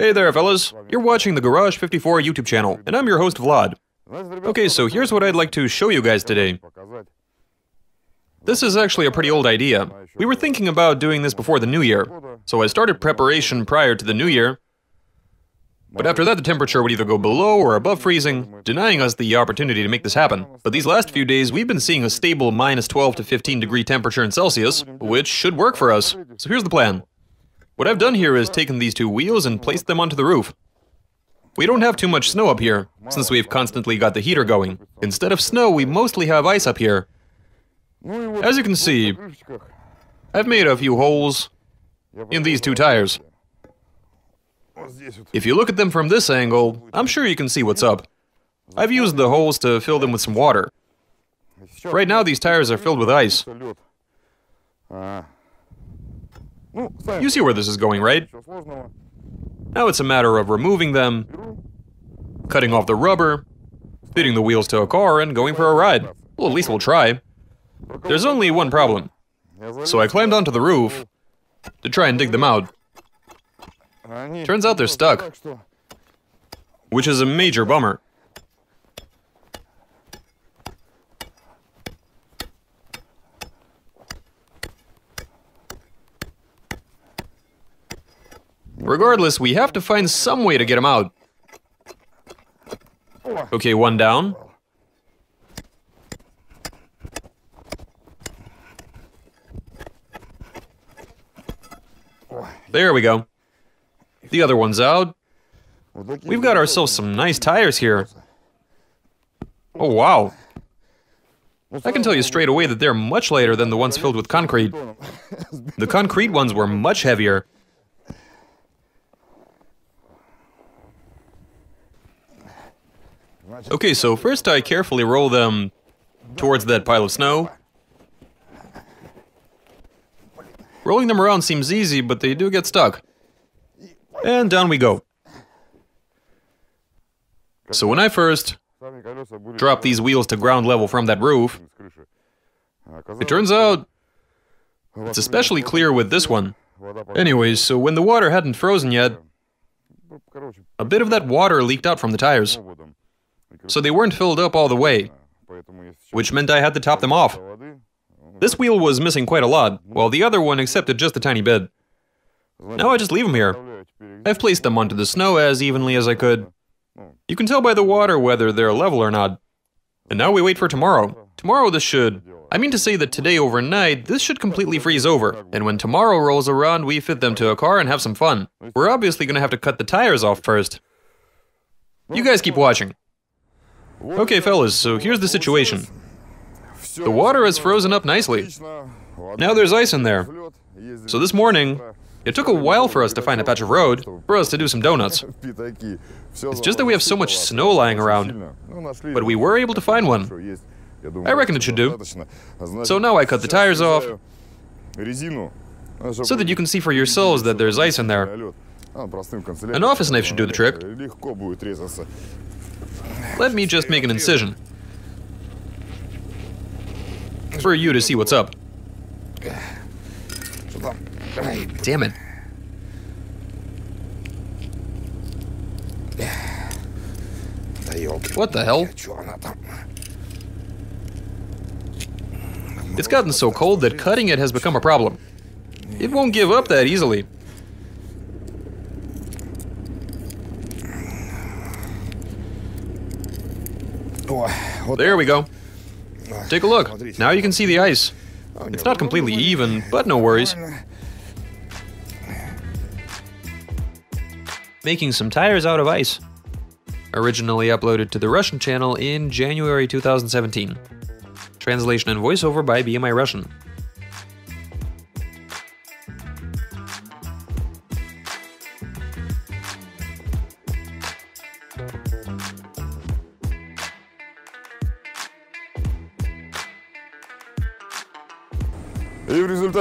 Hey there, fellas. You're watching the Garage 54 YouTube channel, and I'm your host, Vlad. Okay, so here's what I'd like to show you guys today. This is actually a pretty old idea. We were thinking about doing this before the new year, so I started preparation prior to the new year. But after that, the temperature would either go below or above freezing, denying us the opportunity to make this happen. But these last few days, we've been seeing a stable minus 12 to 15 degree temperature in Celsius, which should work for us. So here's the plan. What I've done here is taken these two wheels and placed them onto the roof. We don't have too much snow up here, since we've constantly got the heater going. Instead of snow, we mostly have ice up here. As you can see, I've made a few holes in these two tires. If you look at them from this angle, I'm sure you can see what's up. I've used the holes to fill them with some water. Right now, these tires are filled with ice. You see where this is going, right? Now it's a matter of removing them, cutting off the rubber, fitting the wheels to a car, and going for a ride. Well, at least we'll try. There's only one problem. So I climbed onto the roof to try and dig them out. Turns out they're stuck, which is a major bummer. Regardless, we have to find some way to get them out. Okay, one down. There we go. The other one's out. We've got ourselves some nice tires here. Oh, wow. I can tell you straight away that they're much lighter than the ones filled with concrete. The concrete ones were much heavier. Okay, so first I carefully roll them towards that pile of snow. Rolling them around seems easy, but they do get stuck. And down we go. So when I first drop these wheels to ground level from that roof, it turns out it's especially clear with this one. Anyways, so when the water hadn't frozen yet, a bit of that water leaked out from the tires. So they weren't filled up all the way, which meant I had to top them off. This wheel was missing quite a lot, while the other one accepted just a tiny bit. Now I just leave them here. I've placed them onto the snow as evenly as I could. You can tell by the water whether they're level or not. And now we wait for tomorrow. Tomorrow this should... I mean to say that today overnight, this should completely freeze over. And when tomorrow rolls around, we fit them to a car and have some fun. We're obviously gonna have to cut the tires off first. You guys keep watching. Okay, fellas, so here's the situation. The water has frozen up nicely. Now there's ice in there. So this morning, it took a while for us to find a patch of road, for us to do some donuts. It's just that we have so much snow lying around. But we were able to find one. I reckon it should do. So now I cut the tires off, so that you can see for yourselves that there's ice in there. An office knife should do the trick. Let me just make an incision. For you to see what's up. Damn it. What the hell? It's gotten so cold that cutting it has become a problem. It won't give up that easily. There we go. Take a look. Now you can see the ice. It's not completely even, but no worries. Making some tires out of ice. Originally uploaded to the Russian channel in January 2017. Translation and voiceover by BMI Russian.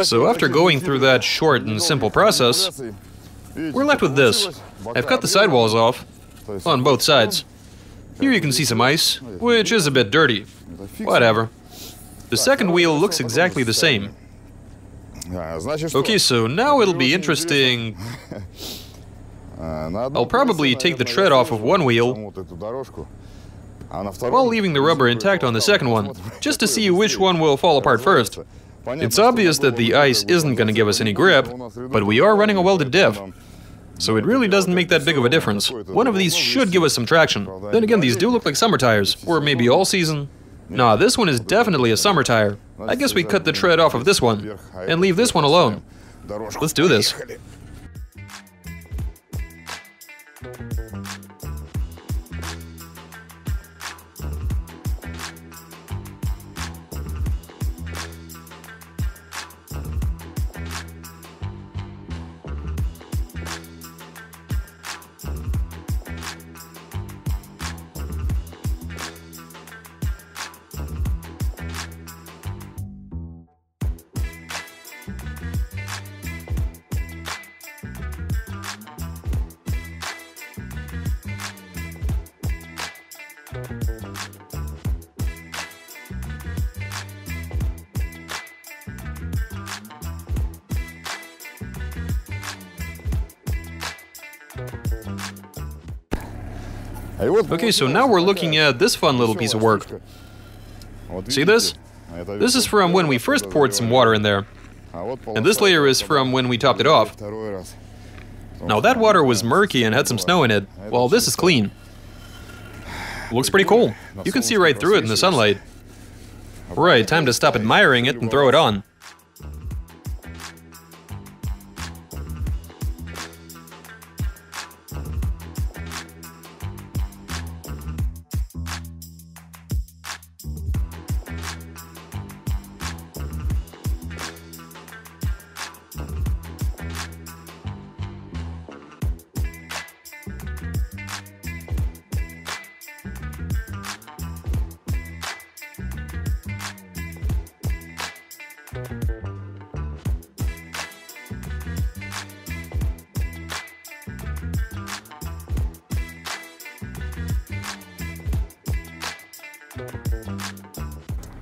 So after going through that short and simple process, we're left with this. I've cut the sidewalls off, on both sides. Here you can see some ice, which is a bit dirty. Whatever. The second wheel looks exactly the same. Okay, so now it'll be interesting I'll probably take the tread off of one wheel while leaving the rubber intact on the second one, just to see which one will fall apart first. It's obvious that the ice isn't gonna give us any grip, but we are running a welded diff. So it really doesn't make that big of a difference. One of these should give us some traction. Then again, these do look like summer tires, or maybe all season. Nah, this one is definitely a summer tire. I guess we cut the tread off of this one, and leave this one alone. Let's do this. Okay, so now we're looking at this fun little piece of work. See this? This is from when we first poured some water in there. And this layer is from when we topped it off. Now that water was murky and had some snow in it, while this is clean. Looks pretty cool. You can see right through it in the sunlight. Right, time to stop admiring it and throw it on.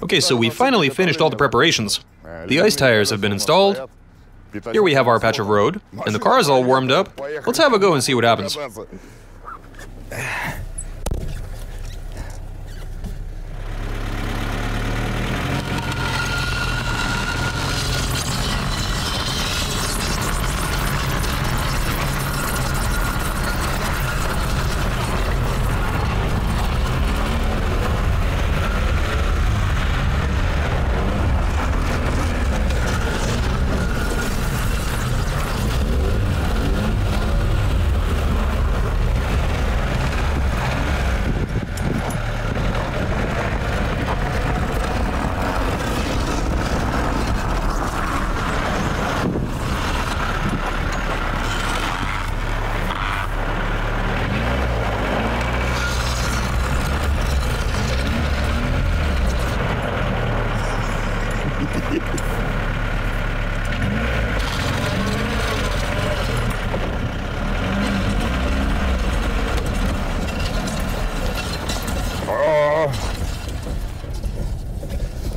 Okay, so we finally finished all the preparations. The ice tires have been installed. Here we have our patch of road, and the car is all warmed up. Let's have a go and see what happens.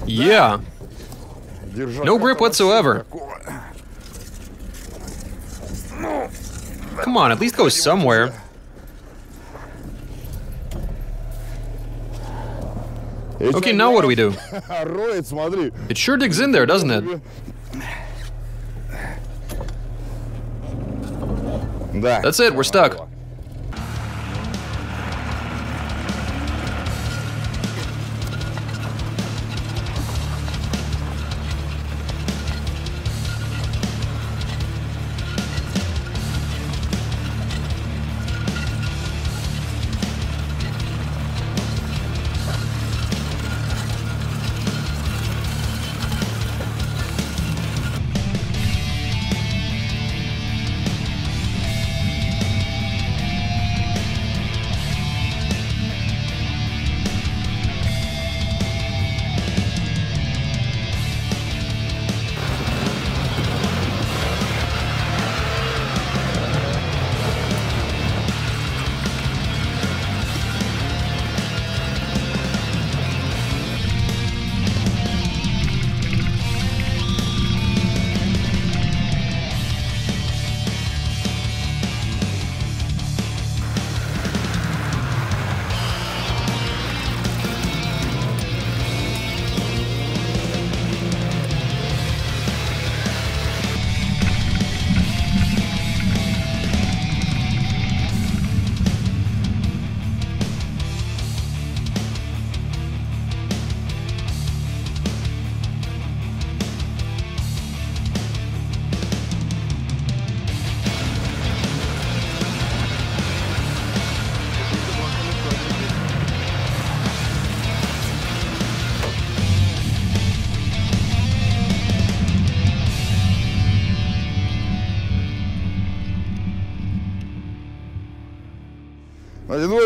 Yeah. No grip whatsoever. Come on, at least go somewhere. Okay, now what do we do? It sure digs in there, doesn't it? That's it, we're stuck.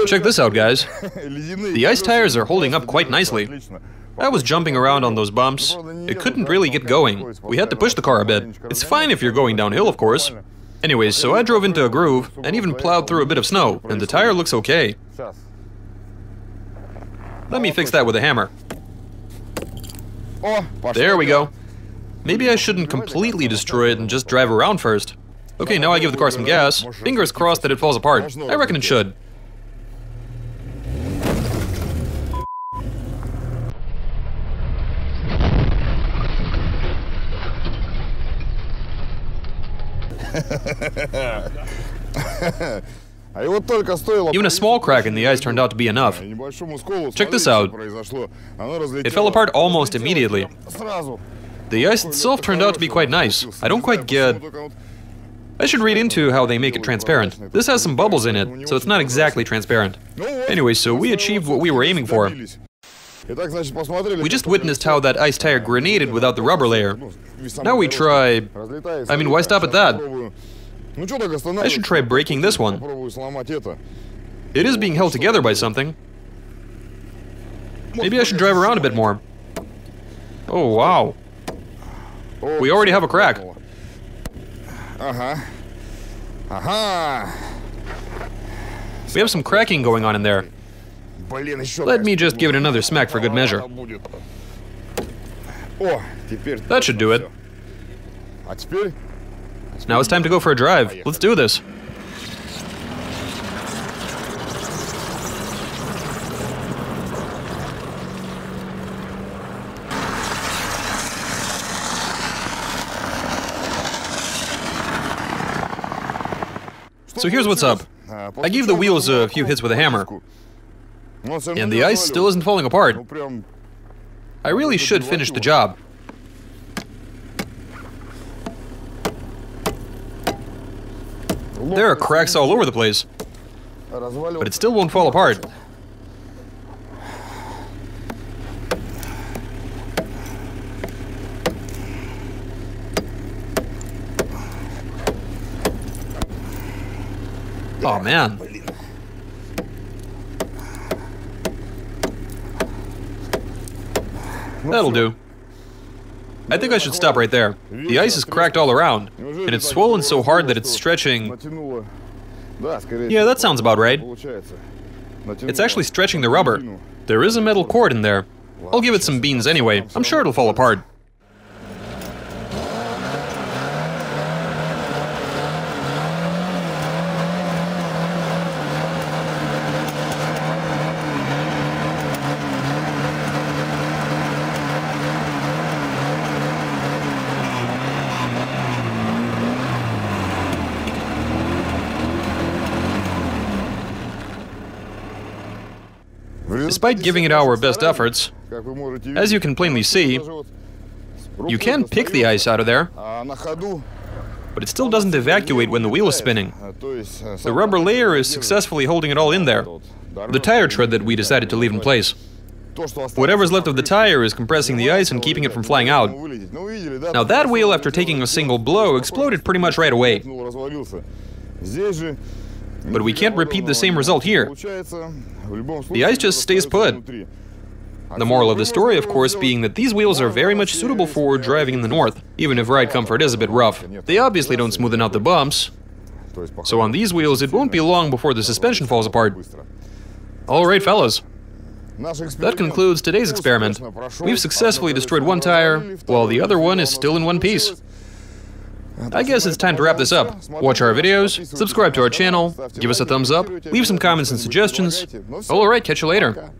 Check this out, guys. The ice tires are holding up quite nicely. I was jumping around on those bumps. It couldn't really get going. We had to push the car a bit. It's fine if you're going downhill, of course. Anyways, so I drove into a groove and even plowed through a bit of snow, and the tire looks okay. Let me fix that with a hammer. There we go. Maybe I shouldn't completely destroy it and just drive around first. Okay, now I give the car some gas. Fingers crossed that it falls apart. I reckon it should. Even a small crack in the ice turned out to be enough. Check this out. It fell apart almost immediately. The ice itself turned out to be quite nice. I don't quite get... I should read into how they make it transparent. This has some bubbles in it, so it's not exactly transparent. Anyway, so we achieved what we were aiming for. We just witnessed how that ice tire grenaded without the rubber layer. Now we try... I mean, why stop at that? I should try breaking this one. It is being held together by something. Maybe I should drive around a bit more. Oh, wow. We already have a crack. Uh-huh. Uh-huh. We have some cracking going on in there. Let me just give it another smack for good measure. That should do it. Now it's time to go for a drive. Let's do this. So here's what's up. I gave the wheels a few hits with a hammer, and the ice still isn't falling apart. I really should finish the job. There are cracks all over the place, but it still won't fall apart. Oh man. That'll do. I think I should stop right there. The ice is cracked all around, and it's swollen so hard that it's stretching... Yeah, that sounds about right. It's actually stretching the rubber. There is a metal cord in there. I'll give it some beans anyway. I'm sure it'll fall apart. Despite giving it our best efforts, as you can plainly see, you can pick the ice out of there, but it still doesn't evacuate when the wheel is spinning. The rubber layer is successfully holding it all in there. The tire tread that we decided to leave in place. Whatever's left of the tire is compressing the ice and keeping it from flying out. Now that wheel, after taking a single blow, exploded pretty much right away. But we can't repeat the same result here. The ice just stays put. The moral of the story, of course, being that these wheels are very much suitable for driving in the north, even if ride comfort is a bit rough. They obviously don't smoothen out the bumps, so on these wheels it won't be long before the suspension falls apart. Alright fellas, that concludes today's experiment. We've successfully destroyed one tire, while the other one is still in one piece. I guess it's time to wrap this up. Watch our videos, subscribe to our channel, give us a thumbs up, leave some comments and suggestions. Oh, Alright, catch you later.